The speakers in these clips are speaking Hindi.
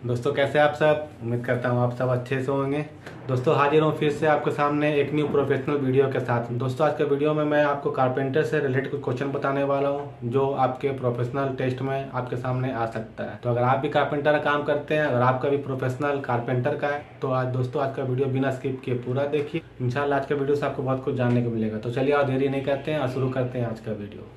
दोस्तों, कैसे आप सब? उम्मीद करता हूँ आप सब अच्छे से होंगे। दोस्तों, हाजिर हूँ फिर से आपके सामने एक न्यू प्रोफेशनल वीडियो के साथ। दोस्तों, आज के वीडियो में मैं आपको कारपेंटर से रिलेटेड कुछ क्वेश्चन बताने वाला हूँ, जो आपके प्रोफेशनल टेस्ट में आपके सामने आ सकता है। तो अगर आप भी कारपेंटर का काम करते हैं, अगर आपका भी प्रोफेशनल कारपेंटर का है तो आज दोस्तों, आज का वीडियो बिना स्किप किए पूरा देखिए। इंशाल्लाह आज का वीडियो से आपको बहुत कुछ जानने को मिलेगा। तो चलिए, और देरी नहीं करते हैं, और शुरू करते हैं आज का वीडियो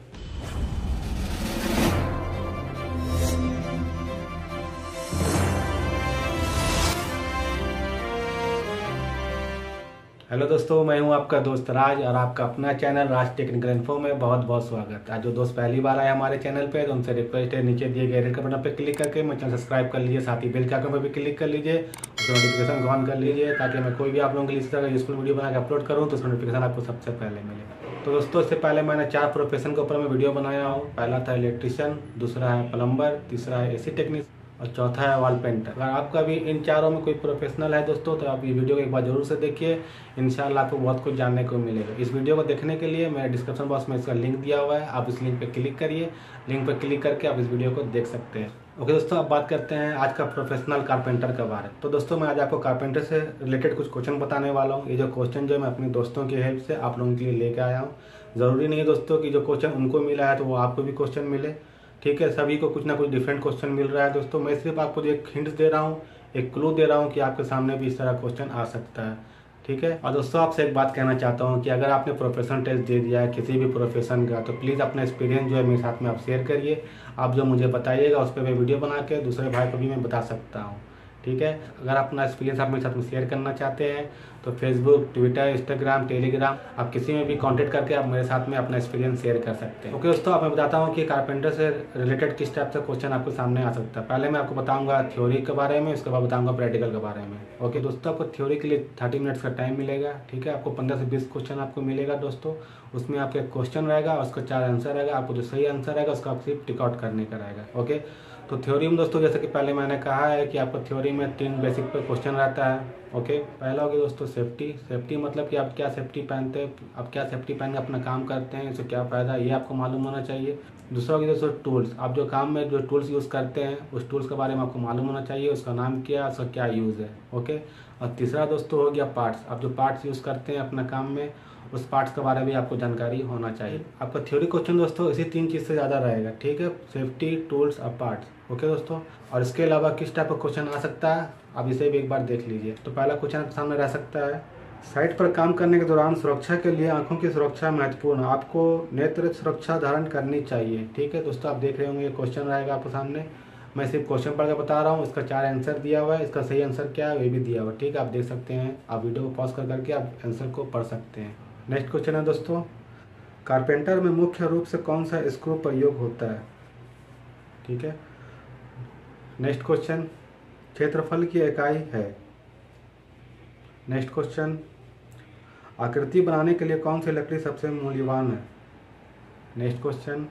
हेलो दोस्तों, मैं हूँ आपका दोस्त राज और आपका अपना चैनल राज टेक्निकल इन्फो में बहुत बहुत स्वागत। है जो दोस्त पहली बार आए हमारे चैनल पे तो उनसे रिक्वेस्ट है नीचे दिए गए रेड का बटन पे क्लिक करके मैं चैनल सब्सक्राइब कर लीजिए, साथ ही बेल के आइकन पर भी क्लिक कर लीजिए उसका नोटिफिकेशन ऑन कर लीजिए, ताकि मैं कोई भी आप लोगों के लिए तरह यूजफुल वीडियो बना के अपलोड करूँ तो उसका नोटिफिकेशन आपको सबसे पहले मिलेगा तो दोस्तों, इससे पहले मैंने चार प्रोफेशन के ऊपर मैं वीडियो बनाया हूँ। पहला था इलेक्ट्रिशियन दूसरा है प्लम्बर तीसरा है एसी टेक्नीशियन और चौथा है वॉल पेंटर अगर आपका भी इन चारों में कोई प्रोफेशनल है दोस्तों तो आप ये वीडियो को एक बार ज़रूर से देखिए। इंशाल्लाह आपको बहुत कुछ जानने को मिलेगा। इस वीडियो को देखने के लिए मेरे डिस्क्रिप्शन बॉक्स में इसका लिंक दिया हुआ है। आप इस लिंक पर क्लिक करिए। लिंक पर क्लिक करके आप इस वीडियो को देख सकते हैं। ओके दोस्तों, अब बात करते हैं आज का प्रोफेशनल कारपेंटर के बारे में। तो दोस्तों, मैं आज आपको कारपेंटर से रिलेटेड कुछ क्वेश्चन बताने वाला हूँ। ये जो क्वेश्चन जो मैं अपने दोस्तों की हेल्प से आप लोगों के लिए लेके आया हूँ। ज़रूरी नहीं है दोस्तों कि जो क्वेश्चन उनको मिला है तो वो आपको भी क्वेश्चन मिले। ठीक है, सभी को कुछ ना कुछ डिफरेंट क्वेश्चन मिल रहा है दोस्तों। मैं सिर्फ़ आपको एक हिंट दे रहा हूँ, एक क्लू दे रहा हूँ कि आपके सामने भी इस तरह क्वेश्चन आ सकता है। ठीक है? और दोस्तों, आपसे एक बात कहना चाहता हूँ कि अगर आपने प्रोफेशन टेस्ट दे दिया है, किसी भी प्रोफेशन का तो प्लीज़ अपना एक्सपीरियंस जो है मेरे साथ में आप शेयर करिए। आप जो मुझे बताइएगा, उस पर मैं वीडियो बना के दूसरे भाई को भी मैं बता सकता हूँ। ठीक है? अगर अपना एक्सपीरियंस आप मेरे साथ में शेयर करना चाहते हैं तो फेसबुक ट्विटर इंस्टाग्राम टेलीग्राम आप किसी में भी कांटेक्ट करके आप मेरे साथ में अपना एक्सपीरियंस शेयर कर सकते हैं। ओके दोस्तों, आप मैं बताता हूँ कि कारपेंटर से रिलेटेड किस टाइप से क्वेश्चन आपके सामने आ सकता है। पहले मैं आपको बताऊँगा थ्योरी के बारे में उसके बाद बताऊँगा प्रैक्टिकल के बारे में। ओके दोस्तों, आपको थ्योरी के लिए थर्टी मिनट्स का टाइम मिलेगा, ठीक है? आपको पंद्रह से बीस क्वेश्चन आपको मिलेगा, दोस्तों। उसमें आपका क्वेश्चन रहेगा, उसका चार आंसर रहेगा, आपको जो सही आंसर रहेगा, उसका आप सिर्फ़ टिकआउट करने का रहेगा। ओके तो थ्योरी में दोस्तों जैसे कि पहले मैंने कहा है कि आपको थ्योरी में तीन बेसिक पे क्वेश्चन रहता है। ओके पहला हो गया दोस्तों सेफ्टी सेफ्टी मतलब कि आप क्या सेफ्टी पहनते हैं, आप क्या सेफ्टी पहन के अपना काम करते हैं, इससे क्या फ़ायदा है ये आपको मालूम होना चाहिए. दूसरा हो गया दोस्तों टूल्स आप जो काम में जो टूल्स यूज़ करते हैं, उस टूल्स के बारे में आपको मालूम होना चाहिए, उसका नाम क्या उसका क्या यूज़ है. ओके और तीसरा दोस्तों हो गया पार्ट्स आप जो पार्ट्स यूज़ करते हैं अपना काम में, उस पार्ट्स के बारे में आपको जानकारी होना चाहिए. आपका थ्योरी क्वेश्चन दोस्तों इसी तीन चीज़ से ज़्यादा रहेगा. ठीक है? सेफ्टी टूल्स और पार्ट्स ओके दोस्तों? और इसके अलावा किस टाइप का क्वेश्चन आ सकता है? आप इसे भी एक बार देख लीजिए। तो पहला क्वेश्चन आपके सामने रह सकता है। साइट पर काम करने के दौरान सुरक्षा के लिए आँखों की सुरक्षा महत्वपूर्ण है। आपको नेत्र सुरक्षा धारण करनी चाहिए, ठीक है? दोस्तों, आप देख रहे होंगे, ये क्वेश्चन रहेगा आपके सामने। मैं सिर्फ़ क्वेश्चन पढ़ के बता रहा हूँ। इसका चार आंसर दिया हुआ है। इसका सही आंसर क्या है? वो भी दिया हुआ है, ठीक है? आप देख सकते हैं। आप वीडियो को पॉज कर करके आप आंसर को पढ़ सकते हैं। नेक्स्ट क्वेश्चन है, दोस्तों। कारपेंटर में मुख्य रूप से कौन सा स्क्रू प्रयोग होता है? ठीक है? नेक्स्ट क्वेश्चन क्षेत्रफल की इकाई है। नेक्स्ट क्वेश्चन आकृति बनाने के लिए कौन सी लकड़ी सबसे मूल्यवान है? नेक्स्ट क्वेश्चन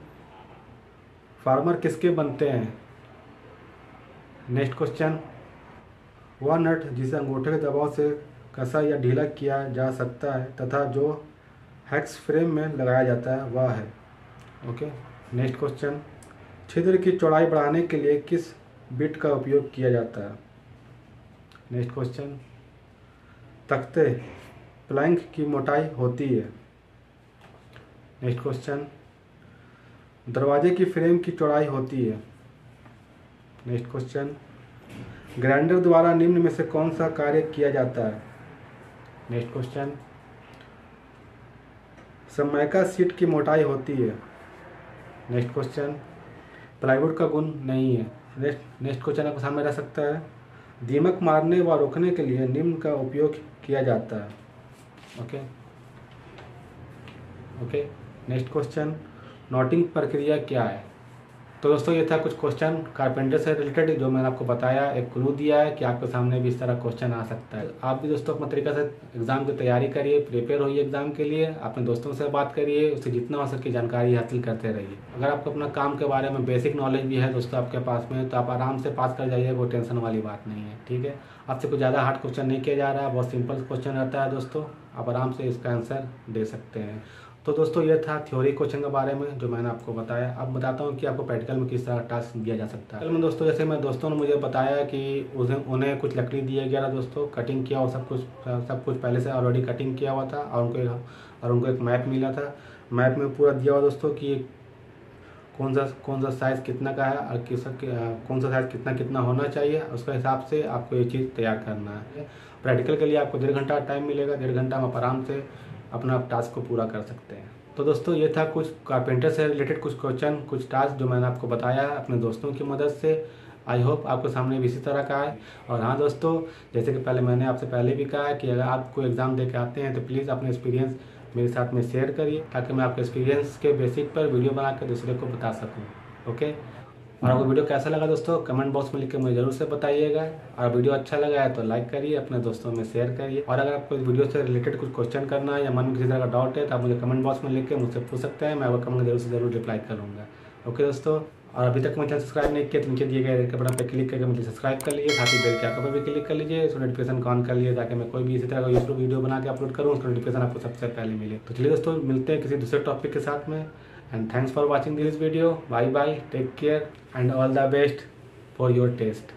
फार्मर किसके बनते हैं? नेक्स्ट क्वेश्चन वह नट जिसे अंगूठे के दबाव से कसा या ढीला किया जा सकता है तथा जो हैक्स फ्रेम में लगाया जाता है, वह है। ओके नेक्स्ट क्वेश्चन छिद्र की चौड़ाई बढ़ाने के लिए किस बिट का उपयोग किया जाता है। नेक्स्ट क्वेश्चन तख्ते प्लैंक की मोटाई होती है। नेक्स्ट क्वेश्चन दरवाजे की फ्रेम की चौड़ाई होती है। नेक्स्ट क्वेश्चन ग्राइंडर द्वारा निम्न में से कौन सा कार्य किया जाता है? नेक्स्ट क्वेश्चन समयका सीट की मोटाई होती है। नेक्स्ट क्वेश्चन प्लाईवुड का गुण नहीं है। नेक्स्ट नेक्स्ट क्वेश्चन आपके सामने रह सकता है। दीमक मारने व रोकने के लिए निम्न का उपयोग किया जाता है। Okay okay next question noting प्रक्रिया क्या है? तो दोस्तों, ये था कुछ क्वेश्चन कारपेंटर से रिलेटेड जो मैंने आपको बताया, एक क्लू दिया है कि आपके सामने भी इस तरह क्वेश्चन आ सकता है। आप भी दोस्तों, अपने तरीके से एग्ज़ाम की तैयारी करिए प्रिपेयर होइए एग्ज़ाम के लिए, अपने दोस्तों से बात करिए, उससे जितना हो सके जानकारी हासिल करते रहिए। अगर आपको अपना काम के बारे में बेसिक नॉलेज भी है दोस्तों आपके पास में तो आप आराम से पास कर जाइए, वो टेंशन वाली बात नहीं है, ठीक है? आपसे कुछ ज़्यादा हार्ड क्वेश्चन नहीं किया जा रहा है बहुत सिंपल क्वेश्चन रहता है दोस्तों, आप आराम से इसका आंसर दे सकते हैं। तो दोस्तों, ये था थ्योरी क्वेश्चन के बारे में जो मैंने आपको बताया। अब बताता हूँ कि आपको प्रैक्टिकल में किस तरह टास्क दिया जा सकता है। कल में दोस्तों, जैसे मैं दोस्तों ने मुझे बताया कि उन्हें उन्हें कुछ लकड़ी दिया गया था दोस्तों कटिंग किया और सब कुछ सब कुछ पहले से ऑलरेडी कटिंग किया हुआ था और उनको और उनको एक मैप मिला था। मैप में पूरा दिया हुआ दोस्तों कि कौन सा कौन सा साइज़ कितना का है और किस, कौन सा साइज़ कितना कितना होना चाहिए, उसके हिसाब से आपको ये चीज़ तैयार करना है। प्रैक्टिकल के लिए आपको डेढ़ घंटा टाइम मिलेगा, डेढ़ घंटा में आराम से अपना टास्क को पूरा कर सकते हैं। तो दोस्तों, ये था कुछ कारपेंटर से रिलेटेड कुछ क्वेश्चन कुछ टास्क जो मैंने आपको बताया अपने दोस्तों की मदद से। आई होप आपके सामने भी इसी तरह का है। और हाँ दोस्तों, जैसे कि पहले मैंने आपसे पहले भी कहा है कि अगर आप कोई एग्ज़ाम दे के आते हैं तो प्लीज़ अपने एक्सपीरियंस मेरे साथ में शेयर करिए, ताकि मैं आपके एक्सपीरियंस के बेसिक पर वीडियो बना कर दूसरे को बता सकूँ। ओके और आपको वीडियो कैसा लगा दोस्तों, कमेंट बॉक्स में लिख के मुझे ज़रूर से बताइएगा। और वीडियो अच्छा लगा है तो लाइक करिए, अपने दोस्तों में शेयर करिए। और अगर आपको इस वीडियो से रिलेटेड कुछ क्वेश्चन करना है या मन में किसी तरह का डाउट है तो आप मुझे कमेंट बॉक्स में लिख के मुझसे पूछ सकते हैं, मैं आपको कमेंट ज़रूर से ज़रूर रिप्लाई करूँगा। ओके दोस्तों, और अभी तक मैं चैनल सब्सक्राइब नहीं किया तो नीचे दिए गए रेड बटन पर क्लिक करके मुझे सब्सक्राइब कर लीजिए, साथ ही बेल के आइकन पर भी क्लिक कर लीजिए, उसको नोटिफिकेशन ऑन कर लीजिए ताकि मैं कोई भी इसी तरह का यूट्यूब वीडियो बना के अपलोड करूँ, उसका नोटिफिकेशन आपको सबसे पहले मिले। तो चलिए दोस्तों, मिलते हैं किसी दूसरे टॉपिक के साथ में। And thanks for watching this video. Bye bye. Take care and all the best for your taste